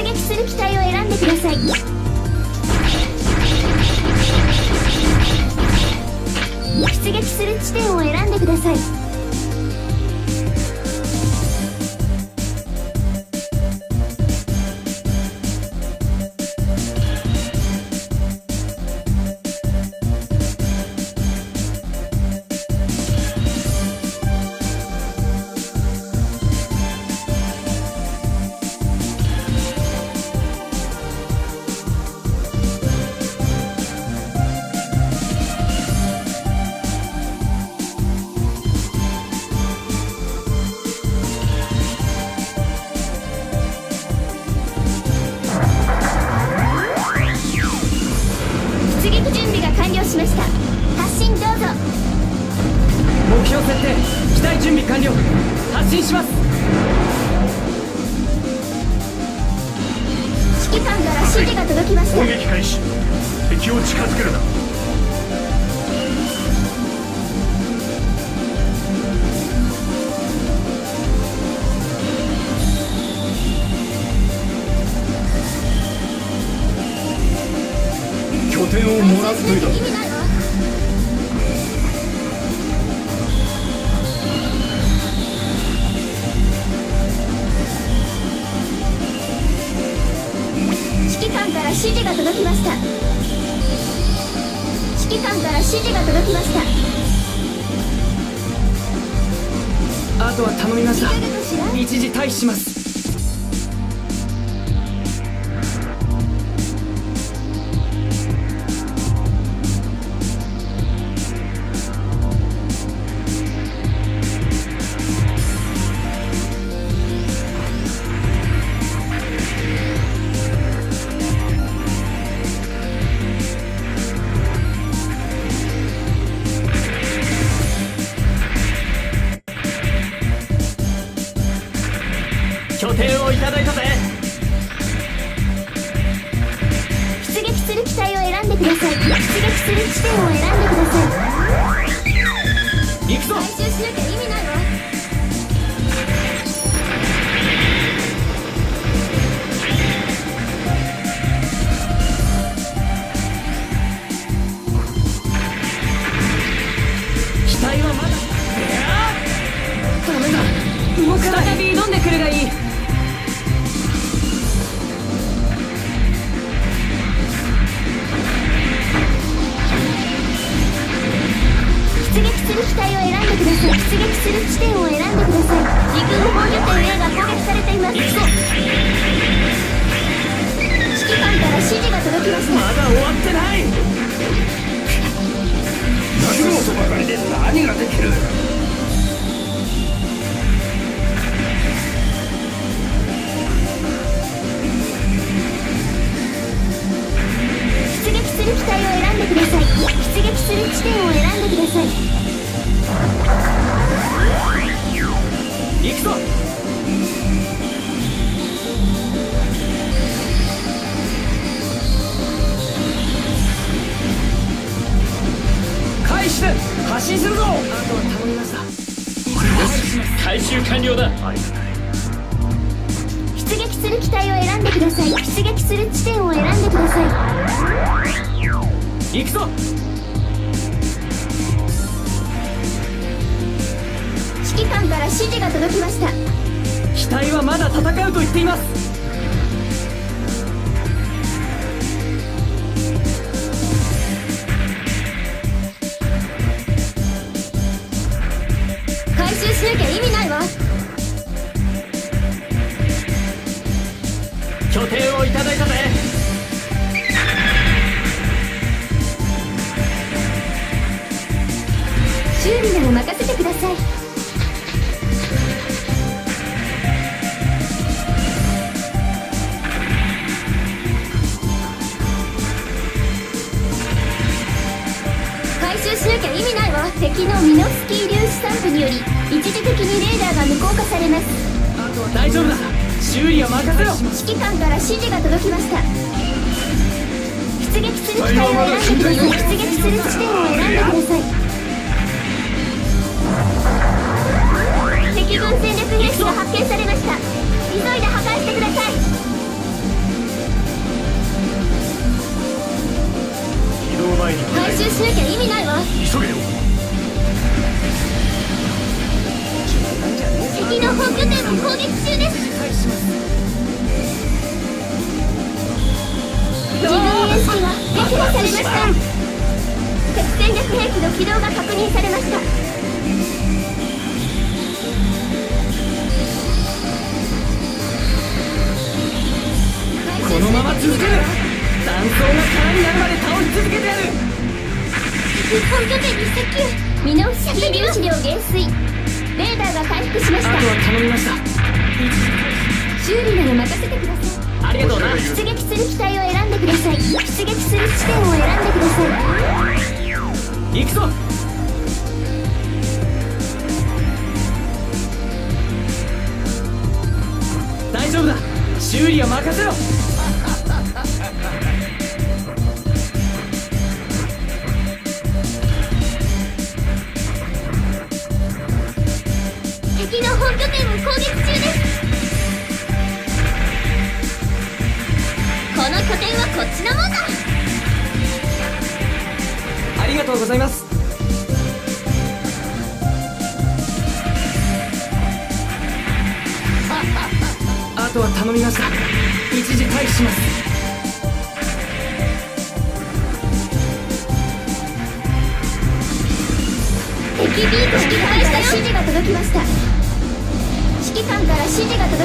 出撃する機体を選んでください。出撃する地点を選んでください。再び挑んでくるがいい。出撃する機体を選んでください。出撃する地点を選んでください。陸軍防御点 A が攻撃されています。指揮官から指示が届きましたまだ終わってない。何をばかりで何ができる。を選んでください出撃する地点を選んでください行くぞだ。出撃する機体を選んでください。出撃する地点を選んでください。行くぞ。指揮官から指示が届きました。機体はまだ戦うと言っています。大丈夫だ。修理は任せろ。指揮官から指示が届きました。出撃する機体を選んでください出撃する地点を選んでください。敵軍戦略兵器が発見されました。急いで破壊してください。回収しなきゃ意味ないわ。急げよ。敵の本拠点を攻撃中です自分演習が撃破されました敵戦略兵器の起動が確認されましたこのまま続ける断層が空になるまで倒し続けてやる。本拠点に接近見直し射撃治療減衰。レーダーが回復しました。あとは頼みました修理なら任せてくださいありがとうな。出撃する機体を選んでください。出撃する地点を選んでください。行くぞ。大丈夫だ。修理は任せろ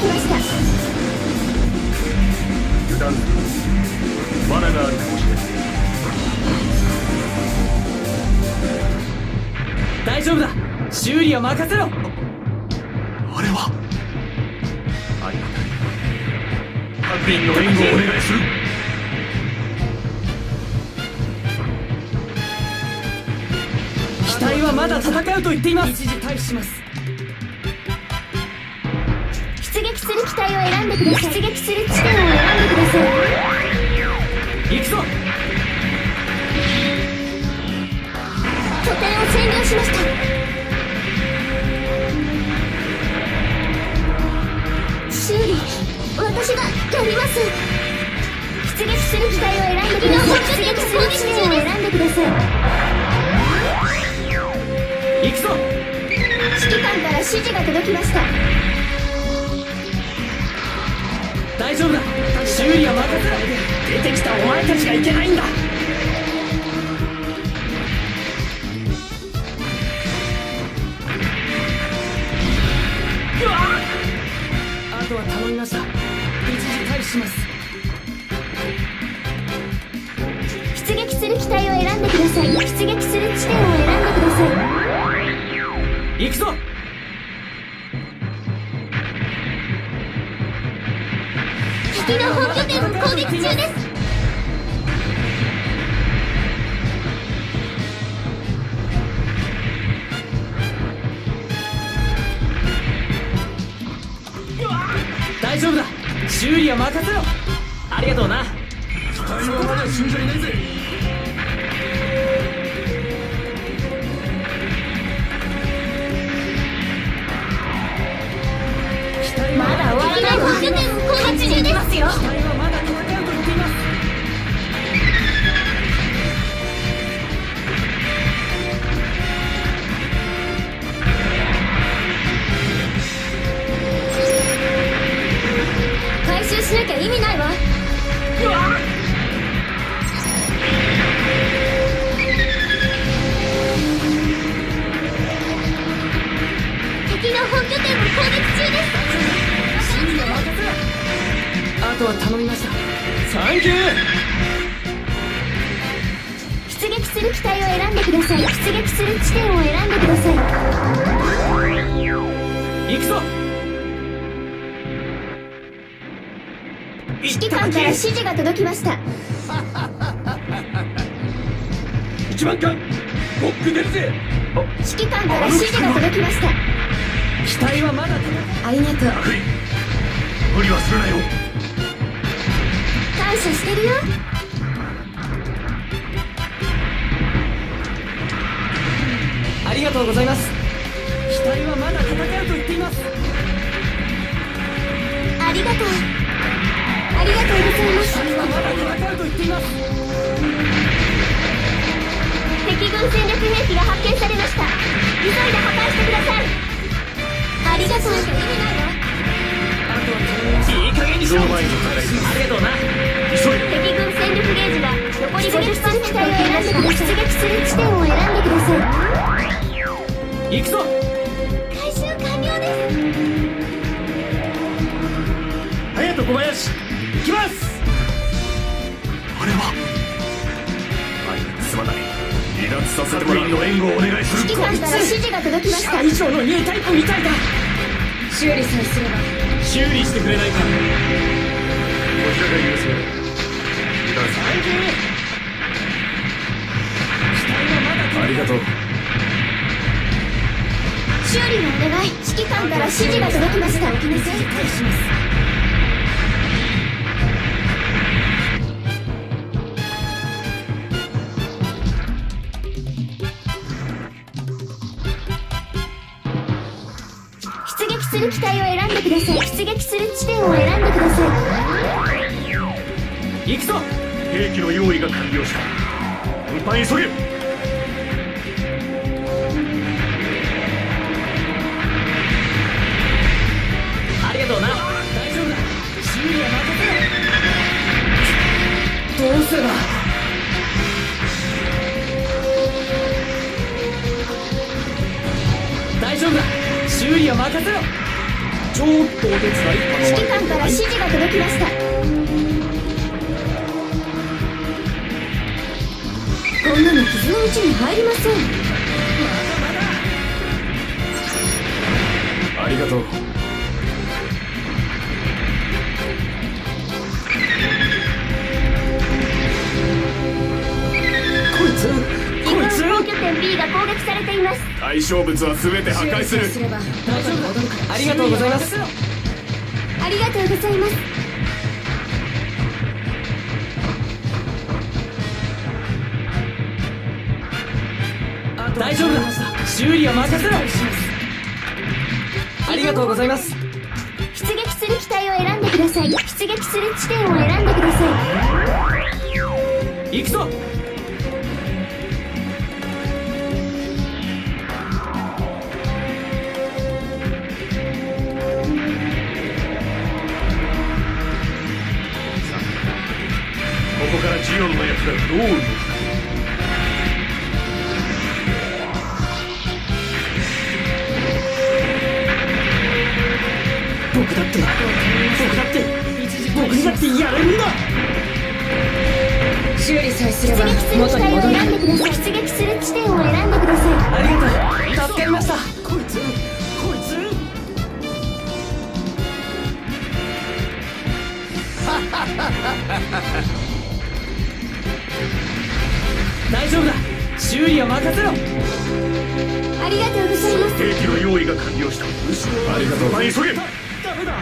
きました油断罠があるかもしれない大丈夫だ。修理は任せろ。あれは。ありがたい。各員の援護をお願いする。機体はまだ戦うと言っています一時退避します選んでください出撃する地点を選んでください行くぞ拠点を占領しました修理私がやります出撃する機体を選んでください出撃する地点を選んでください行くぞ。指揮官から指示が届きました。大丈夫だ。修理は任せろ出てきたお前たちがいけないんだ。あとは頼みました。一時退避します。出撃する機体を選んでください。出撃する地点を選んでください。行くぞの本拠点を攻撃中です。大丈夫だ。修理は任せろ。ありがとうな。機体はまだ死んじゃいないぜ官から指示が届きました。一番艦ボック出るぜ。指揮官から指示が届きました。機体はまだ戦ありがとう。無理はするなよ。感謝してるよ。ありがとうございます。機体はまだ戦うと言っています。ありがとうありがとうございます機体はまだ戦うと言っています敵軍戦略兵器が発見されました。急いで破壊してくださいありがとういい加減にしろありがとうな急い敵軍戦力ゲージが残り50する機体を選んでください出撃する地点を選んでください行くぞ回収完了です隼人小林きます。あれは。はいすまない。離脱させてもらう。の援護をお願いする。指揮官から指示が届きました。以上のニュータイプみたいだ修理さえすれば修理してくれないか。こちらが優勢だありがとう。修理のお願い。指揮官から指示が届きました。返します機体を選んでください。出撃する地点を選んでください。行くぞ。兵器の用意が完了した。運搬急げ。こいつ。自軍航拠点 B が攻撃されています対象物は全て破壊する。ありがとうございますありがとうございます。大丈夫。だ修理は任せろ。ありがとうございます。出撃する機体を選んでください。出撃する地点を選んでください。行くぞここからジオンのやつがどう動くか僕だって僕だって僕だってやれるんだ。修理さえすれば出撃する機元に体を戻る選んでください出撃する地点を選んでくださいありがとう助かりましたこいつこいつ大丈夫だ。修理は任せろ。ありがとうございます。兵器の用意が完了した。ありがとう急げダメだ。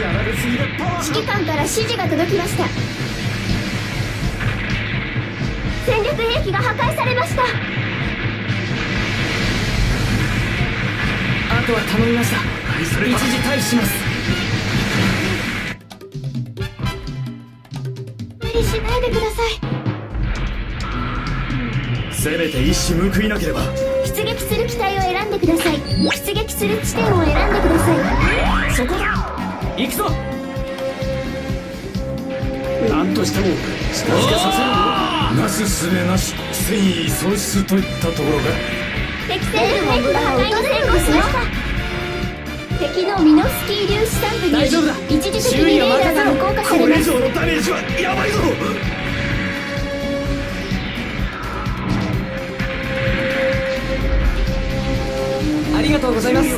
やられすぎだパワー指揮官から指示が届きました。戦略兵器が破壊されました。あとは頼みました。一時退避します。無理しないでくださいせめて一矢報いなければ。出撃する機体を選んでください。出撃する地点を選んでください。そこだ。行くぞ。何としても近づけさせるなすすべなし戦意喪失といったところか。敵戦力兵器が破壊に成功しました。敵のミノスキー粒子散布によ大丈夫だ。り一時的にレーダーが無効化されます。のダメージはやばいぞりがとうございます。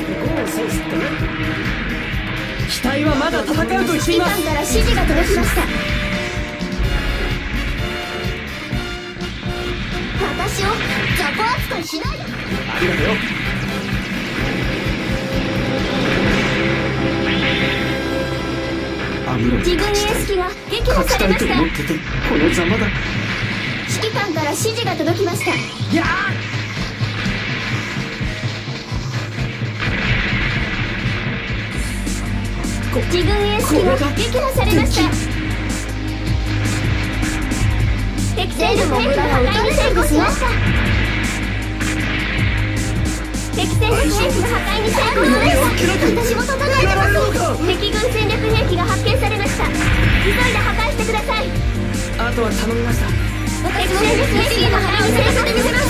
機体はまだ戦うと言ってい指揮ます。官から指示が届きました。私を雑魚扱いしないで。ありがとう。よ自軍エース機が撃破されました。指ててこのざまだ。揮官から指示が届きました。や自軍エース機が撃破されました。敵戦力兵器が破壊に成功しました。兵器の破壊に成功しました。私も整えてます敵軍戦略兵器が発見されました。急いで破壊してください。あとは頼みました。敵戦略兵器の破壊に成功で見せます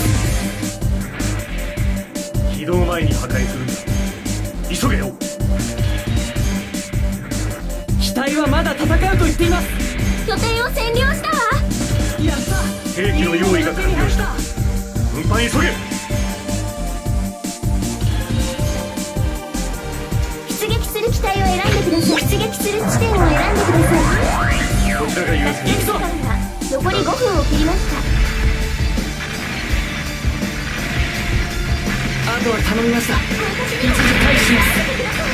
起動前に破壊する。んだ急げよ機体はまだ戦うと言っています。拠点を占領したわ。やった。兵器の用意が完了した。運搬急げ。出撃する機体を選んでください。出撃する地点を選んでください。こちらが優先時間が残り5分を切りました。あとは頼みました一時退避します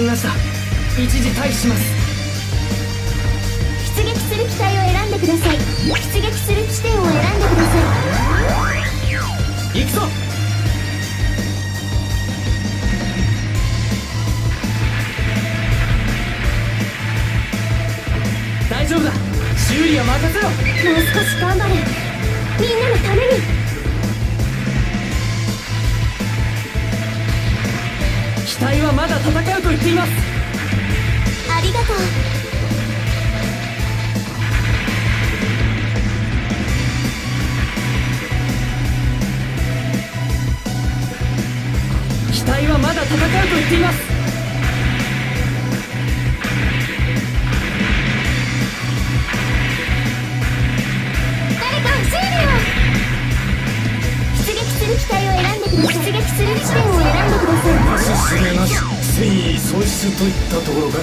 みました一時退避します出撃する機体を選んでください出撃する地点を選んでください行くぞ大丈夫だ修理は任せろもう少し頑張れみんなのために機体はまだ戦うと言っています。ありがとう。機体はまだ戦うと言っています。誰か修理を。出撃する機体を選出撃する地点を選んでください。なしすれなし戦意喪失とい。ったところか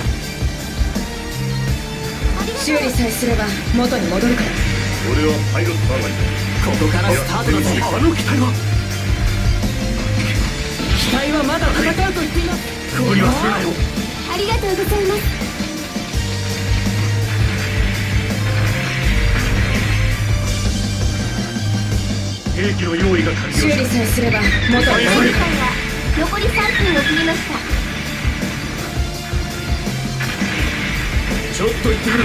修理さえすれば元に戻るから俺はパイロットここからスタートだぜあの機体は機体はまだ戦うと言ってい。ますこりはするなよありがとうござい。ます兵器の用意が完了修理さえすれば元に。戻時る残り3分を切りました。ちょっと行ってくる。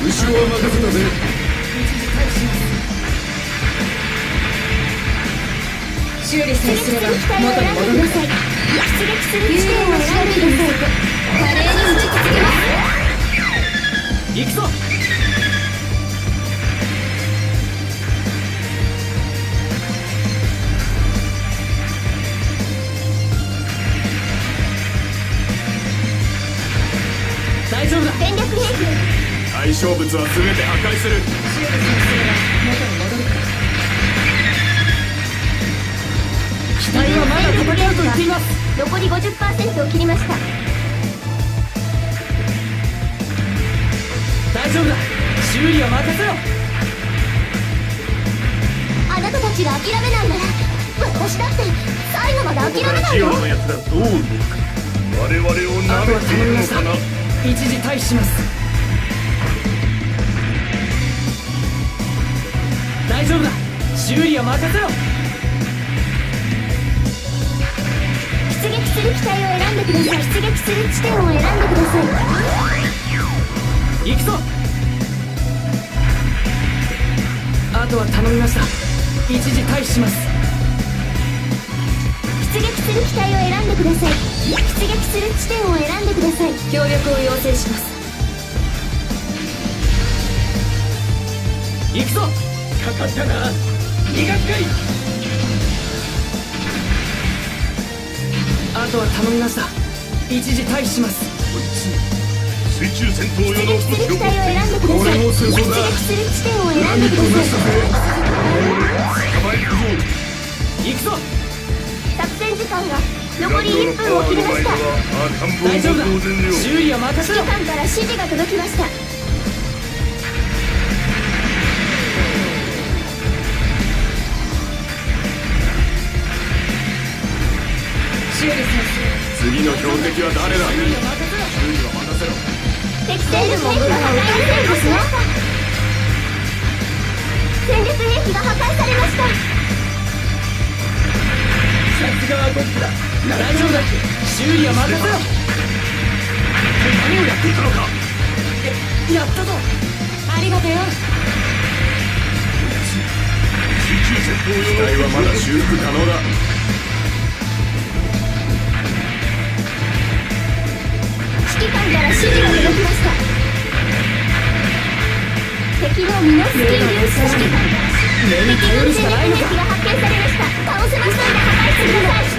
後ろは任せたぜ。修理さえすれば元に選んで戻る。かください出撃する地点を選んでください。華麗に打ち続けます物は全て破壊する修理さえすれば元に戻る。から機体はまだ戦うと言っています。残り50%を切りました。大丈夫だ。修理は任せろ。あなたたちが諦めないなら私だって最後まで諦めないよの奴がどう動くか。我々を舐はめている頼みました。のかな一時退避します大丈夫だ。修理は任せろ。出撃する機体を選んでください。出撃する地点を選んでください。行くぞ。あとは頼みました。一時退避します。出撃する機体を選んでください。出撃する地点を選んでください。協力を要請します。行くぞかかったな。逃がすかい。あとは頼みました。一時退避します。水中戦闘用の出撃する機体を。選んでください俺も戦出争だ撃する地点を選んでください捕まえるぞ行くぞ。作戦時間が残り1分を切りました。大丈夫だ。修理は任せろ。指揮官から指示が届きました次の標的は誰だ修理は任せろ修理は任せろ敵戦力兵器が破壊されました戦略兵器が破壊されましたさすがはゴックだ大丈夫だ修理は任せろ何をやっていたのかやったぞありがとよ機体はまだ修復可能だ。指揮官から指示が届きました。敵のミノスキー粒子指揮官から。敵の頼るしかないのか戦略兵器が発見されました倒せましたんで破壊してください